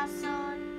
corazón.